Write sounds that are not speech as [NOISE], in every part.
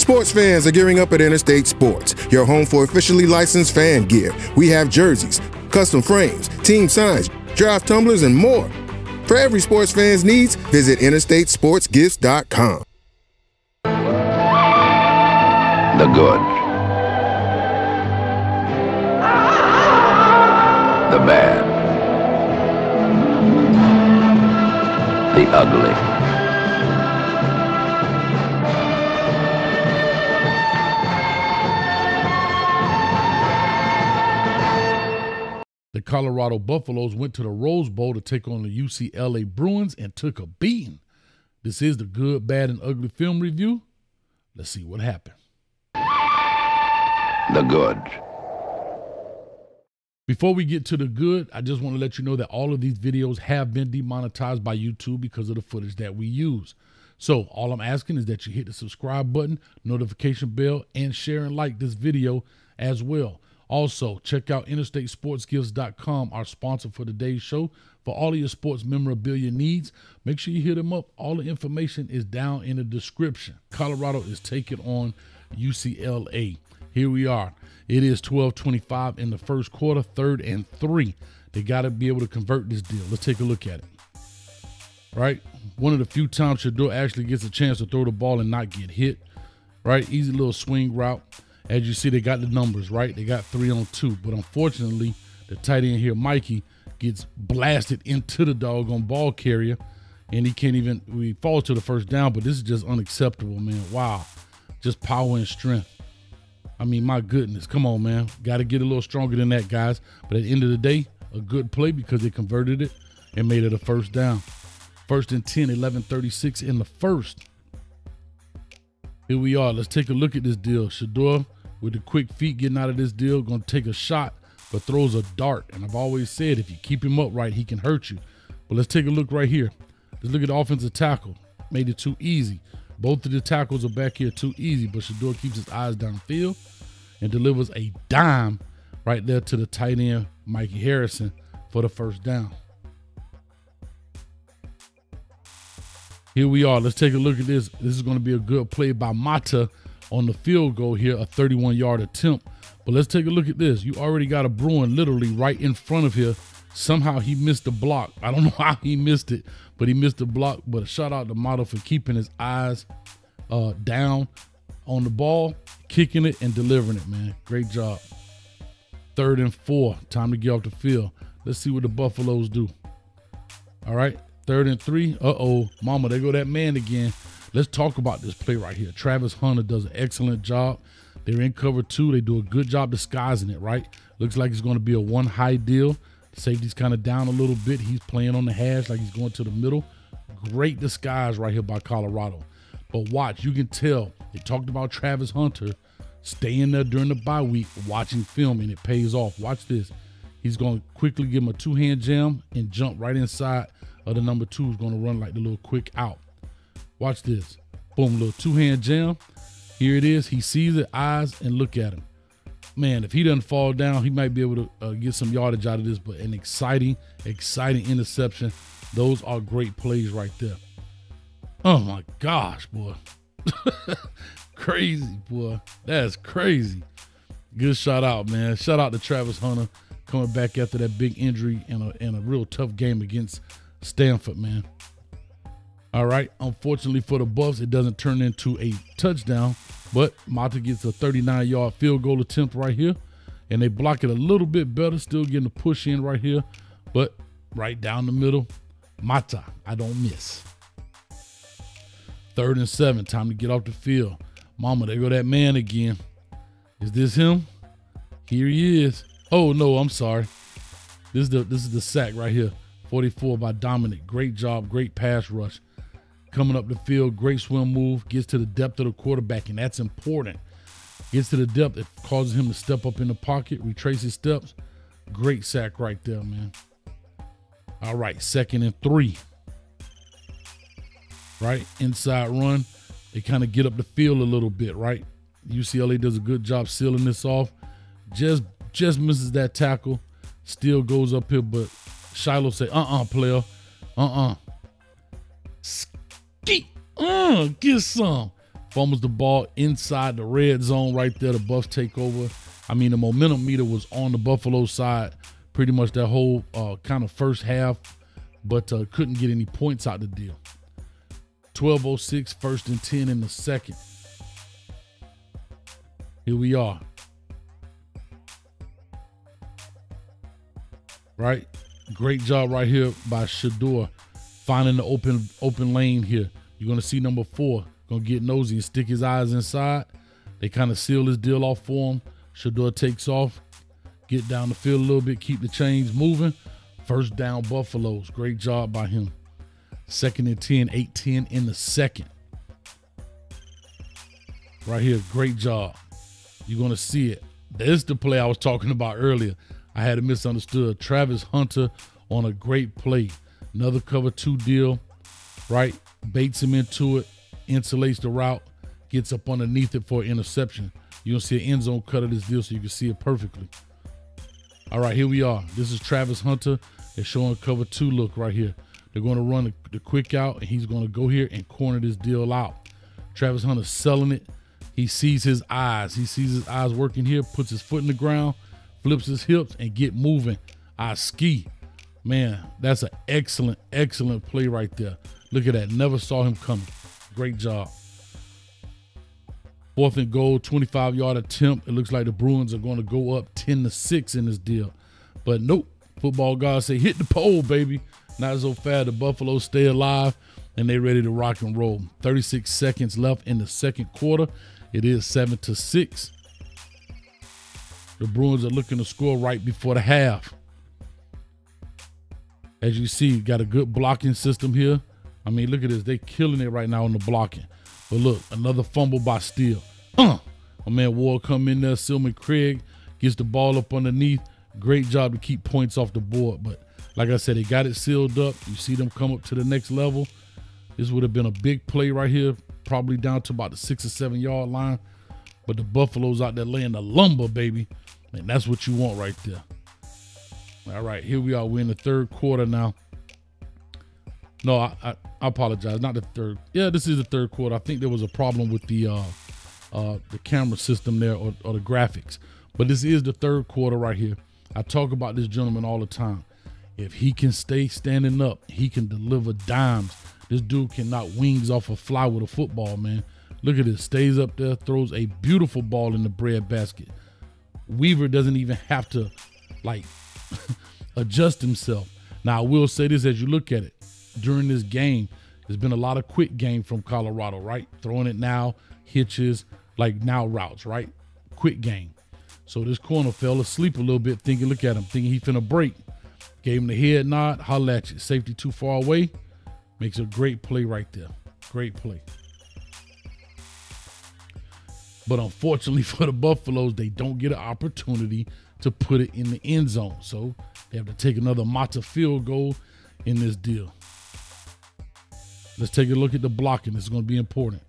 Sports fans are gearing up at Interstate Sports, your home for officially licensed fan gear. We have jerseys, custom frames, team signs, draft tumblers, and more. For every sports fan's needs, visit interstatesportsgifts.com. The good. The bad. The ugly. The Colorado Buffaloes went to the Rose Bowl to take on the UCLA Bruins and took a beating. This is the good, bad, and ugly film review. Let's see what happened. The good. Before we get to the good, I just want to let you know that all of these videos have been demonetized by YouTube because of the footage that we use. So all I'm asking is that you hit the subscribe button, notification bell, and share and like this video as well. Also, check out interstatesportsgifts.com, our sponsor for today's show. For all of your sports memorabilia needs, make sure you hit them up. All the information is down in the description. Colorado is taking on UCLA. Here we are. It is 12:25 in the first quarter, third and three. They got to be able to convert this deal. Let's take a look at it. Right, one of the few times Shedeur actually gets a chance to throw the ball and not get hit. Right, easy little swing route. As you see, they got the numbers, right? They got three on two. But unfortunately, the tight end here, Mikey, gets blasted into the doggone ball carrier. And he can't even, we fall to the first down, but this is just unacceptable, man. Wow. Just power and strength. I mean, my goodness. Come on, man. Got to get a little stronger than that, guys. But at the end of the day, a good play because they converted it and made it a first down. First and 10, 11 36 in the first. Here we are. Let's take a look at this deal. Shedeur with the quick feet getting out of this deal, to take a shot, but throws a dart. And I've always said if you keep him up right, he can hurt you. But let's take a look right here. Let's look at the offensive tackle. Made it too easy. Both of the tackles are back here too easy, but Shedeur keeps his eyes downfield and delivers a dime right there to the tight end, Mikey Harrison, for the first down. Here we are. Let's take a look at this. This is going to be a good play by Mata on the field goal here, a 31 yard attempt. But let's take a look at this. You already got a Bruin literally right in front of here. Somehow he missed the block. I don't [LAUGHS] know how he missed it, but he missed the block. But shout out to Mata for keeping his eyes uh, down on the ball, kicking it and delivering it, man. Great job. Third and four. Time to get off the field. Let's see what the Buffaloes do. All right. Third and three. Uh oh. Mama, there go that man again. Let's talk about this play right here. Travis Hunter does an excellent job. They're in cover two. They do a good job disguising it, right? Looks like it's going to be a one high deal. Safety's kind of down a little bit. He's playing on the hash like he's going to the middle. Great disguise right here by Colorado. But watch, you can tell they talked about Travis Hunter staying there during the bye week, watching film, and it pays off. Watch this. He's going to quickly give him a two hand jam and jump right inside of the number two, who's going to run like the little quick out. Watch this. Boom, little two hand jam. Here it is. He sees it, eyes, and look at him. Man, if he doesn't fall down, he might be able to uh, get some yardage out of this. But an exciting, exciting interception. Those are great plays right there. Oh my gosh, boy. [LAUGHS] crazy, boy. That's crazy. Good shout out, man. Shout out to Travis Hunter coming back after that big injury and a, and a real tough game against Stanford, man. All right. Unfortunately for the Buffs, it doesn't turn into a touchdown, but Mata gets a 39 yard field goal attempt right here, and they block it a little bit better, still getting a push in right here, but right down the middle, Mata, I don't miss. Third and seven, time to get off the field. Mama, there go that man again. Is this him? Here he is. Oh no, I'm sorry. This is the this is the sack right here. 44 by Dominic. Great job, great pass rush coming up the field, great swim move, gets to the depth of the quarterback, and that's important. Gets to the depth, it causes him to step up in the pocket, retrace his steps. Great sack right there, man. All right, second and three. Right, inside run. They kind of get up the field a little bit, right? UCLA does a good job sealing this off. Just just misses that tackle. Still goes up here, but Shilo say, uh-uh, player. Uh-uh. Get, uh, get some. fumbles the ball inside the red zone right there. The Buffs take over. I mean, the momentum meter was on the Buffalo side pretty much that whole uh, kind of first half, but uh, couldn't get any points out the deal. 1206, first and 10 in the second. Here we are. Right? Great job right here by Shedeur finding the open open lane here. You're gonna see number four gonna get nosy and stick his eyes inside. They kind of seal this deal off for him. Shedeur takes off, get down the field a little bit, keep the chains moving. First down Buffaloes. Great job by him. Second and 10, 8 10 in the second. Right here, great job. You're going to see it. This is the play I was talking about earlier. I had it misunderstood. Travis Hunter on a great play. Another cover two deal, right? Baits him into it, insulates the route, gets up underneath it for an interception. To see an end zone cut of this deal so you can see it perfectly. All right, here we are. This is Travis Hunter. They're showing cover two look right here. They're going to run the, the quick out, and he's going to go here and corner this deal out. Travis Hunter selling it. He sees his eyes. He sees his eyes working here, puts his foot in the ground, flips his hips, and get moving. I ski. Man, that's an excellent, excellent play right there. Look at that. Never saw him coming. Great job. Fourth and goal, 25 yard attempt. It looks like the Bruins are going to go up 10 to 6 in this deal. But nope. Football gods say, hit the pole, baby. Not so fast. The Buffalo stay alive and they ready to rock and roll. 36 seconds left in the second quarter. It is 7 to 6. The Bruins are looking to score right before the half. As you see, got a good blocking system here. I mean, look at this. They killing it right now on the blocking. But look, another fumble by Steele. Uh, my man Ward come in there. Silmon-Craig gets the ball up underneath. Great job to keep points off the board. But like I said, they got it sealed up. You see them come up to the next level. This would have been a big play right here, probably down to about the six or seven yard line. But the Buffaloes out there laying the lumber, baby. And that's what you want right there. All right, here we are. We're in the third quarter now. No, I, I, I, apologize. Not the third. Yeah, this is the third quarter. I think there was a problem with the uh, uh, the camera system there or, or the graphics. But this is the third quarter right here. I talk about this gentleman all the time. If he can stay standing up, he can deliver dimes. This dude can knock wings off a fly with a football, man. Look at this. Stays up there, throws a beautiful ball in the bread basket. Weaver doesn't even have to like [LAUGHS] adjust himself. Now I will say this as you look at it. During this game, there's been a lot of quick game from Colorado, right? Throwing it now, hitches, like now routes, right? Quick game. So this corner fell asleep a little bit, thinking, look at him, thinking he finna break. Gave him the head nod, holla at you. Safety too far away. Makes a great play right there. Great play. But unfortunately [LAUGHS] for the Buffaloes, they don't get an opportunity to put it in the end zone. So they have to take another Mata field goal in this deal. Let's take a look at the blocking. Is going to be important.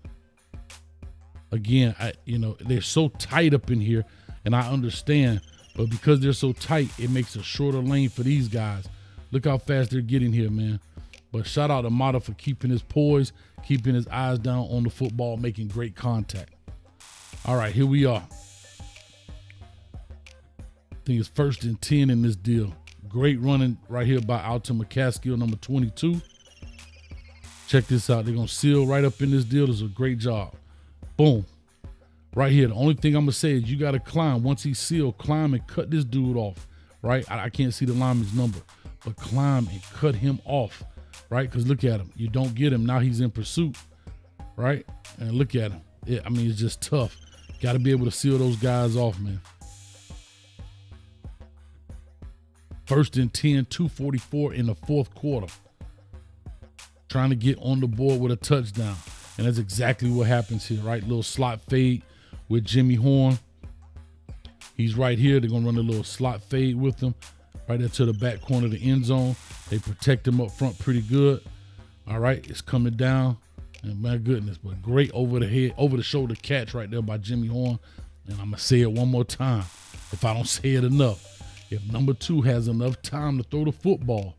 Again, I, you know, they're so tight up in here, and I understand, but because they're so tight, it makes a shorter lane for these guys. Look how fast they're getting here, man. But shout out to Mata for keeping his poise, keeping his eyes down on the football, making great contact. All right, here we are. I think it's first and 10 in this deal. Great running right here by Alton McCaskill, number 22. Check this out. They're to seal right up in this deal. This is a great job. Boom. Right here. The only thing I'm to say is you got to climb. Once he's sealed, climb and cut this dude off. Right? I, I can't see the lineman's number, but climb and cut him off. Right? Because look at him. You don't get him. Now he's in pursuit. Right? And look at him. I mean, it's just tough. Got to be able to seal those guys off, man. First and 10, 244 in the fourth quarter. Trying to get on the board with a touchdown. And that's exactly what happens here, right? Little slot fade with Jimmy Horn. He's right here. They're going to run a little slot fade with him right into the back corner of the end zone. They protect him up front pretty good. All right, it's coming down. And my goodness, but great over the head, over the shoulder catch right there by Jimmy Horn. And I'm gonna say it one more time. If I don't say it enough, if number two has enough time to throw the football,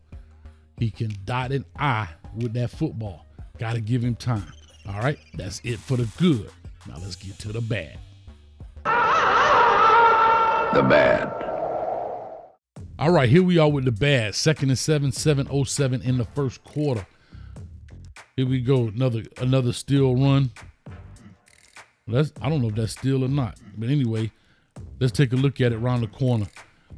he can dot an I with that football. Gotta give him time. All right, that's it for the good. Now let's get to the bad. The bad. All right, here we are with the bad. Second and seven, 707 in the first quarter. Here we go. Another another steal run. That's I don't know if that's Steele or not. But anyway, let's take a look at it around the corner.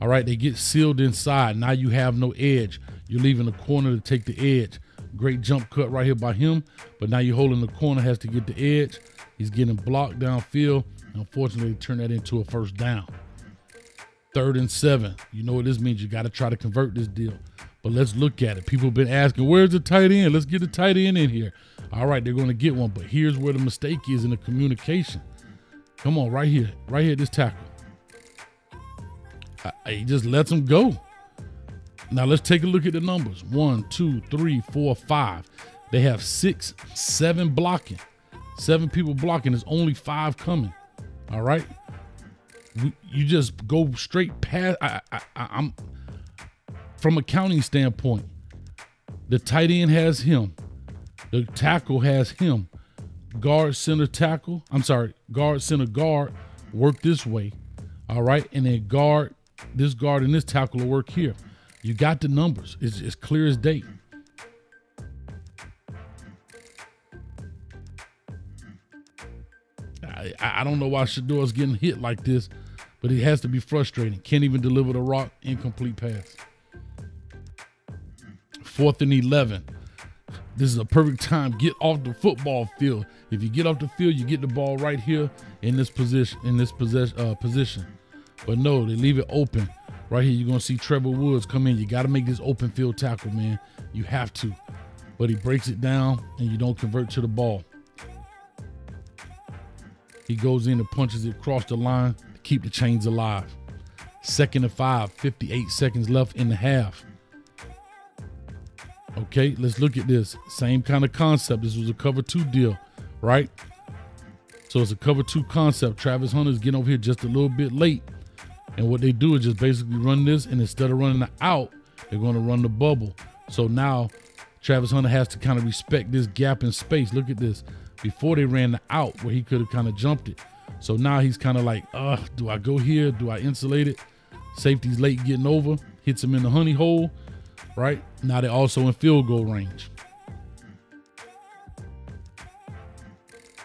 All right, they get sealed inside. Now you have no edge. You're leaving the corner to take the edge. Great jump cut right here by him. But now you're holding the corner, has to get the edge. He's getting blocked downfield. Unfortunately, turn that into a first down. Third and seven. You know what this means. You got to try to convert this deal. But let's look at it. People have been asking, where's the tight end? Let's get the tight end in here. All right, they're going to get one. But here's where the mistake is in the communication. Come on, right here. Right here, this tackle. I, he just lets him go. Now let's take a look at the numbers. One, two, three, four, five. They have six, seven blocking. Seven people blocking. There's only five coming. All right. We, you just go straight past. I, I, I, I'm from a counting standpoint. The tight end has him. The tackle has him. Guard, center, tackle. I'm sorry, guard, center, guard. Work this way. All right, and then guard. This guard and this tackle will work here. You got the numbers. It's, it's clear as day. I, I don't know why Shedeur's getting hit like this, but it has to be frustrating. Can't even deliver the rock, incomplete pass. Fourth and 11. This is a perfect time. Get off the football field. If you get off the field, you get the ball right here in this position. In this possession, uh, position. But no, they leave it open. Right here, you're gonna see Trevor Woods come in. You got to make this open field tackle, man. You have to. But he breaks it down, and you don't convert to the ball. He goes in and punches it across the line to keep the chains alive. Second and five, 58 seconds left in the half. Okay, let's look at this. Same kind of concept. This was a cover two deal, right? So it's a cover two concept. Travis Hunter's getting over here just a little bit late. And what they do is just basically run this, and instead of running the out, they're going to run the bubble. So now Travis Hunter has to kind of respect this gap in space. Look at this. Before they ran the out where he could have kind of jumped it. So now he's kind of like, uh, do I go here? Do I insulate it? Safety's late getting over, hits him in the honey hole, right? Now they're also in field goal range.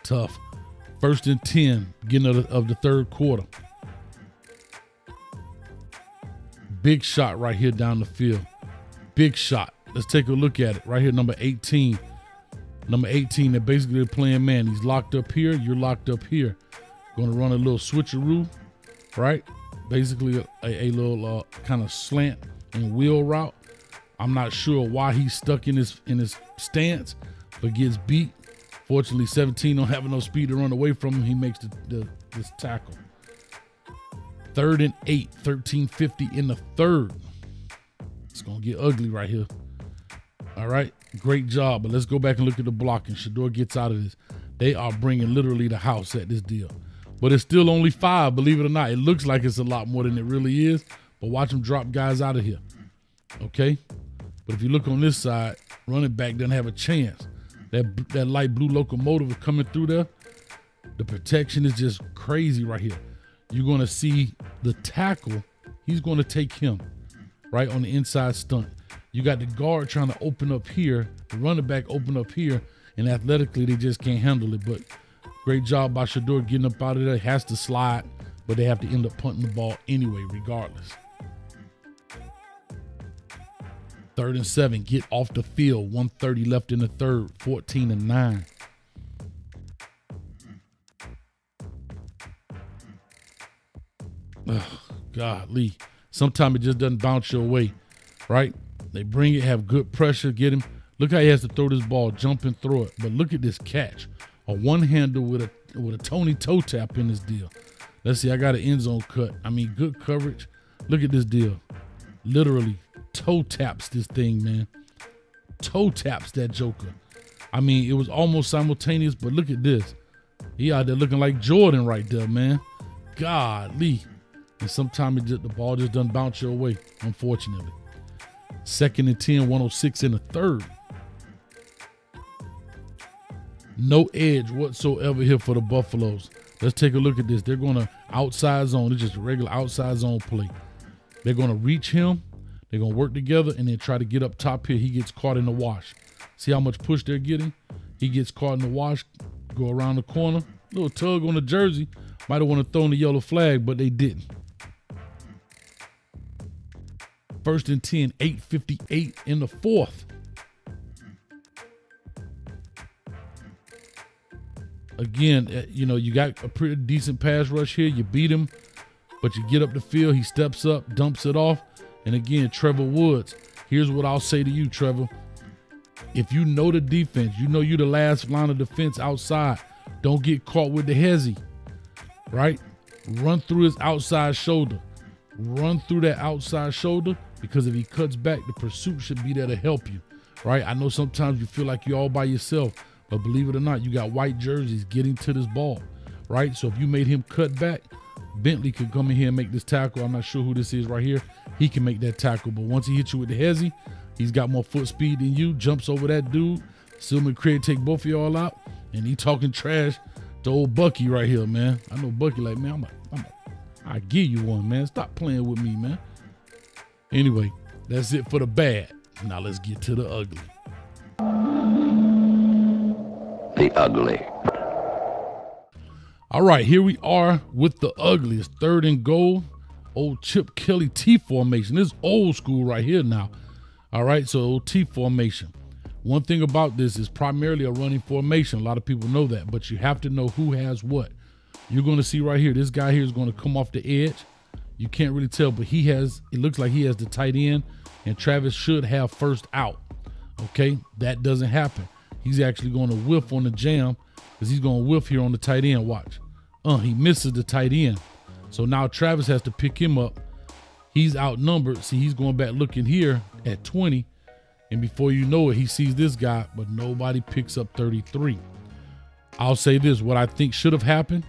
Tough. First and 10, beginning of the, of the third quarter. Big shot right here down the field. Big shot. Let's take a look at it. Right here, number 18. Number 18, they're basically playing man. He's locked up here. You're locked up here. Going to run a little switcheroo, right? Basically, a, a little uh, kind of slant and wheel route. I'm not sure why he's stuck in his in his stance, but gets beat. Fortunately, 17 don't have enough speed to run away from him. He makes the, the this tackle. Third and eight, 1350 in the third. It's gonna get ugly right here. All right, great job. But let's go back and look at the blocking. Shedeur gets out of this. They are bringing literally the house at this deal. But it's still only five, believe it or not. It looks like it's a lot more than it really is. But watch them drop guys out of here. Okay? But if you look on this side, running back doesn't have a chance. That that light blue locomotive is coming through there. The protection is just crazy right here. You're going to see the tackle. He's going to take him right on the inside stunt. You got the guard trying to open up here, the running back open up here, and athletically they just can't handle it. But great job by Shedeur getting up out of there. Has to slide, but they have to end up punting the ball anyway, regardless. Third and seven, get off the field. 130 left in the third, 14 and 9. Golly. Sometimes it just doesn't bounce your way, right? They bring it, have good pressure, get him. Look how he has to throw this ball, jump and throw it. But look at this catch. A one hander with a with a Tony toe tap in this deal. Let's see, I got an end zone cut. I mean, good coverage. Look at this deal. Literally toe taps this thing, man. Toe taps that Joker. I mean, it was almost simultaneous, but look at this. He out there looking like Jordan right there, man. Godly. And sometimes the ball just doesn't bounce your way, unfortunately. Second and 10, 106 in the third. No edge whatsoever here for the Buffaloes. Let's take a look at this. They're going to outside zone. It's just a regular outside zone play. They're going to reach him. They're going to work together and then try to get up top here. He gets caught in the wash. See how much push they're getting? He gets caught in the wash, go around the corner. Little tug on the jersey. Might have wanted to throw in the yellow flag, but they didn't. First and 10, 8.58 in the fourth. Again, uh, you know, you got a pretty decent pass rush here. You beat him, but you get up the field. He steps up, dumps it off. And again, Trevor Woods. Here's what I'll say to you, Trevor. If you know the defense, you know you're the last line of defense outside. Don't get caught with the hezzy, right? Run through his outside shoulder. Run through that outside shoulder because if he cuts back, the pursuit should be there to help you, right? I know sometimes you feel like you're all by yourself, but believe it or not, you got white jerseys getting to this ball, right? So if you made him cut back, Bentley could come in here and make this tackle. I'm not sure who this is right here. He can make that tackle, but once he hits you with the hezzy, he's got more foot speed than you. Jumps over that dude. Silmon-Craig take both of y'all out, and he talking trash to old Bucky right here, man. I know Bucky like, man, I'm a, I'm a, I give you one, man. Stop playing with me, man. Anyway, that's it for the bad. Now let's get to the ugly. The ugly. All right, here we are with the ugliest third and goal. Old Chip Kelly T formation. This is old school right here now. All right, so old T formation. One thing about this is primarily a running formation. A lot of people know that, but you have to know who has what. You're going to see right here, this guy here is going to come off the edge. You can't really tell, but he has, it looks like he has the tight end, and Travis should have first out. Okay, that doesn't happen. He's actually going to whiff on the jam because he's going to whiff here on the tight end. Watch. Uh, he misses the tight end. So now Travis has to pick him up. He's outnumbered. See, he's going back looking here at 20. And before you know it, he sees this guy, but nobody picks up 33. I'll say this what I think should have happened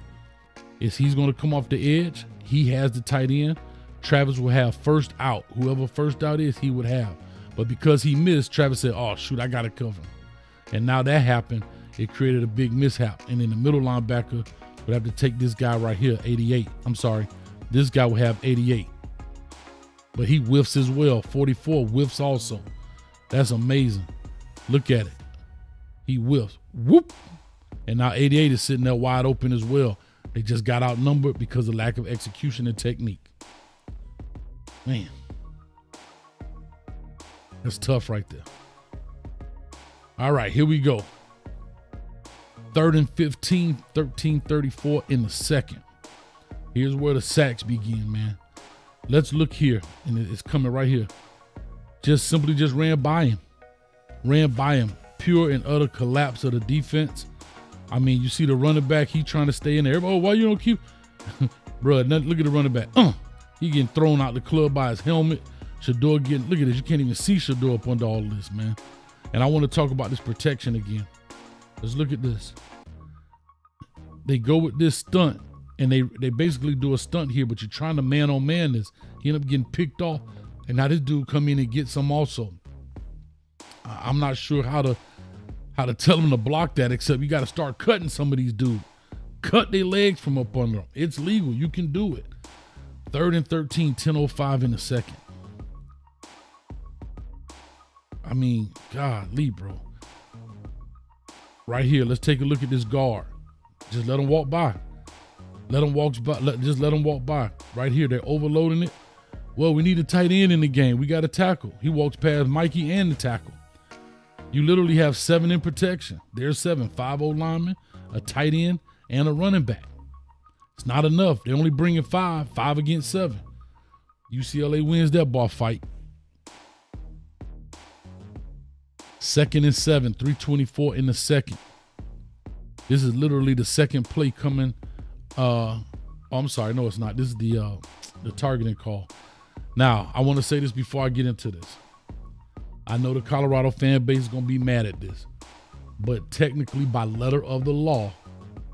is he's going to come off the edge. He has the tight end. Travis will have first out. Whoever first out is, he would have. But because he missed, Travis said, Oh, shoot, I got to cover. And now that happened, it created a big mishap. And then the middle linebacker would have to take this guy right here, 88. I'm sorry. This guy will have 88. But he whiffs as well. 44 whiffs also. That's amazing. Look at it. He whiffs. Whoop. And now 88 is sitting there wide open as well. They just got outnumbered because of lack of execution and technique. Man. That's tough right there. All right, here we go. Third and 15, 13 34 in the second. Here's where the sacks begin, man. Let's look here, and it's coming right here. Just simply just ran by him. Ran by him. Pure and utter collapse of the defense. I mean, you see the running back, he trying to stay in there. Oh, why you don't keep [LAUGHS] bro? Look at the running back. Uh, he getting thrown out the club by his helmet. Shedeur getting look at this. You can't even see Shedeur up under all this, man. And I want to talk about this protection again. Let's look at this. They go with this stunt, and they they basically do a stunt here, but you're trying to man on man this. He end up getting picked off, and now this dude come in and get some also. I'm not sure how to how to tell them to block that, except you got to start cutting some of these dudes. Cut their legs from up under them. It's legal. You can do it. Third and 13, 1005 in the second. I mean, God, Lee, bro. Right here, let's take a look at this guard. Just let him walk by. Let him walk by. Let, just let him walk by. Right here, they're overloading it. Well, we need a tight end in the game. We got a tackle. He walks past Mikey and the tackle. You literally have seven in protection. There's seven, five old linemen, a tight end, and a running back. It's not enough. They're only bringing five, five against seven. UCLA wins that ball fight. Second and seven, 324 in the second. This is literally the second play coming. Uh, oh, I'm sorry, no, it's not. This is the uh, the targeting call. Now, I want to say this before I get into this. I know the Colorado fan base is going to be mad at this, but technically, by letter of the law,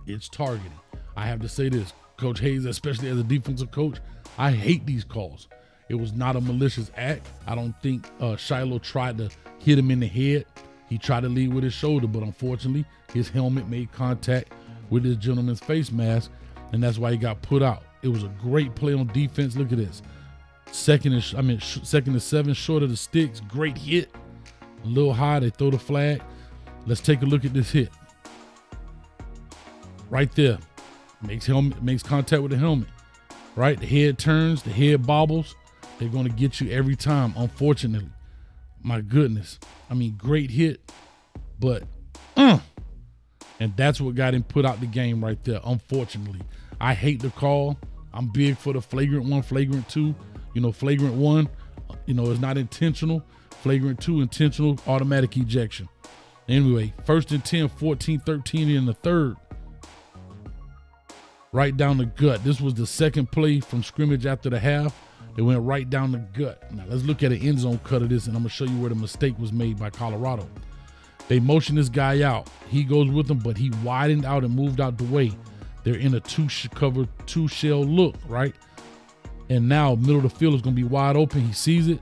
it's targeting. I have to say this, Coach Hayes, especially as a defensive coach, I hate these calls. It was not a malicious act. I don't think uh, Shilo tried to hit him in the head. He tried to lead with his shoulder, but unfortunately, his helmet made contact with this gentleman's face mask, and that's why he got put out. It was a great play on defense. Look at this. Second and I mean second to seven, short of the sticks. Great hit. A little high. They throw the flag. Let's take a look at this hit. Right there. Makes helmet makes contact with the helmet. Right? The head turns, the head bobbles. They're gonna get you every time, unfortunately. My goodness. I mean, great hit, but uh, and that's what got him put out the game right there, unfortunately. I hate the call. I'm big for the flagrant one, flagrant two. You know, flagrant one, you know, is not intentional. Flagrant two, intentional, automatic ejection. Anyway, first and 10, 14, 13 in the third. Right down the gut. This was the second play from scrimmage after the half. They went right down the gut. Now let's look at an end zone cut of this, and I'm gonna show you where the mistake was made by Colorado. They motion this guy out. He goes with them, but he widened out and moved out the way. They're in a two cover, two shell look, right? And now middle of the field is gonna be wide open. He sees it,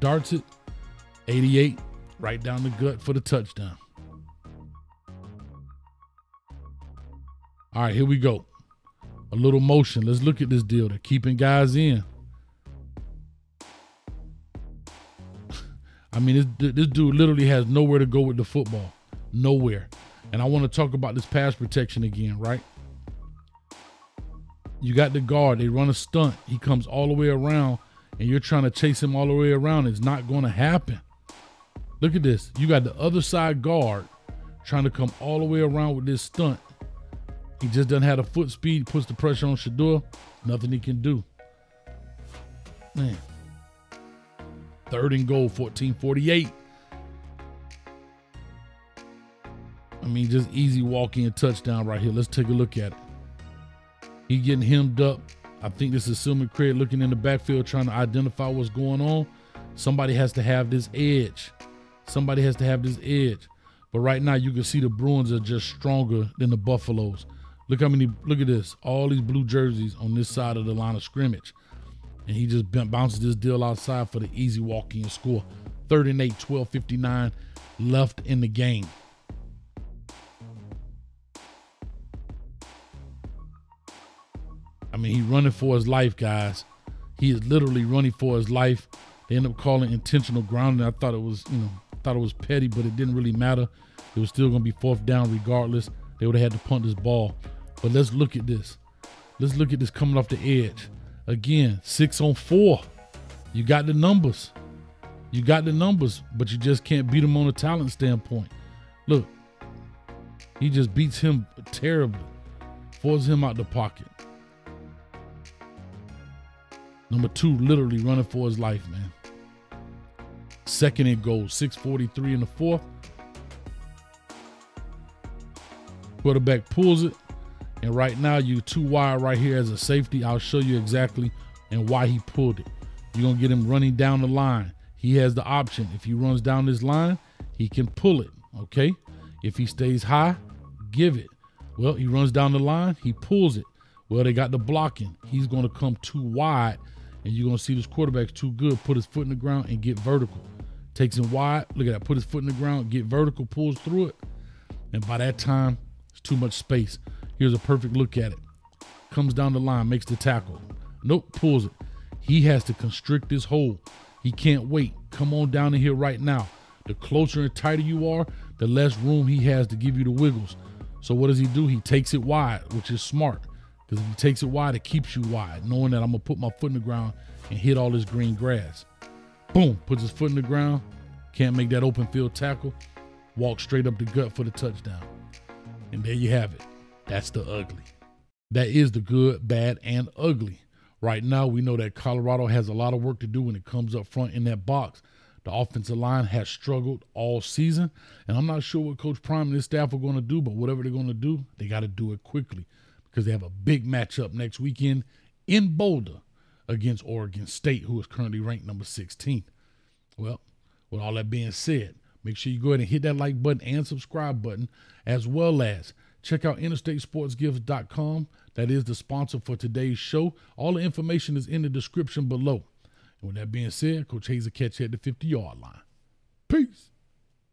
darts it, 88, right down the gut for the touchdown. All right, here we go. A little motion. Let's look at this deal. They're keeping guys in. [LAUGHS] I mean, this, this dude literally has nowhere to go with the football. Nowhere. And I want to talk about this pass protection again, right? You got the guard. They run a stunt. He comes all the way around, and you're trying to chase him all the way around. It's not going to happen. Look at this. You got the other side guard trying to come all the way around with this stunt. He just doesn't have the foot speed, puts the pressure on Shedeur. Nothing he can do. Man. Third and goal, 1448. I mean, just easy walk-in touchdown right here. Let's take a look at it. He getting hemmed up. I think this is Silmon-Craig looking in the backfield trying to identify what's going on. Somebody has to have this edge. Somebody has to have this edge. But right now you can see the Bruins are just stronger than the Buffaloes. Look how many, look at this. All these blue jerseys on this side of the line of scrimmage and he just bounces this deal outside for the easy walk-in score. 38, 12, 59 left in the game. I mean, he's running for his life, guys. He is literally running for his life. They end up calling intentional grounding. I thought it was, you know, thought it was petty, but it didn't really matter. It was still going to be fourth down regardless. They would have had to punt this ball. But let's look at this. Let's look at this coming off the edge. Again, six on four. You got the numbers. You got the numbers, but you just can't beat him on a talent standpoint. Look, he just beats him terribly, forces him out the pocket. Number two, literally running for his life, man. Second and goal, 643 in the fourth. Quarterback pulls it. And right now, you two wide right here as a safety. I'll show you exactly and why he pulled it. You're going to get him running down the line. He has the option. If he runs down this line, he can pull it, okay? If he stays high, give it. Well, he runs down the line, he pulls it. Well, they got the blocking. He's going to come too wide, and you're to see this quarterback's too good. Put his foot in the ground and get vertical. Takes him wide. Look at that. Put his foot in the ground, get vertical, pulls through it. And by that time, it's too much space. Here's a perfect look at it. Comes down the line, makes the tackle. Nope, pulls it. He has to constrict this hole. He can't wait. Come on down in here right now. The closer and tighter you are, the less room he has to give you the wiggles. So what does he do? He takes it wide, which is smart. Because if he takes it wide, it keeps you wide, knowing that I'm gonna put my foot in the ground and hit all this green grass. Boom, puts his foot in the ground, can't make that open field tackle, walk straight up the gut for the touchdown. And there you have it. That's the ugly. That is the good, bad, and ugly. Right now, we know that Colorado has a lot of work to do when it comes up front in that box. The offensive line has struggled all season, and I'm not sure what Coach Prime and his staff are going to do, but whatever they're going to do, they got to do it quickly because they have a big matchup next weekend in Boulder against Oregon State, who is currently ranked number 16. Well, with all that being said, make sure you go ahead and hit that like button and subscribe button, as well as Check out interstatesportsgifts.com. That is the sponsor for today's show. All the information is in the description below. And with that being said, Coach Hayes will catch you at the 50 yard line. Peace.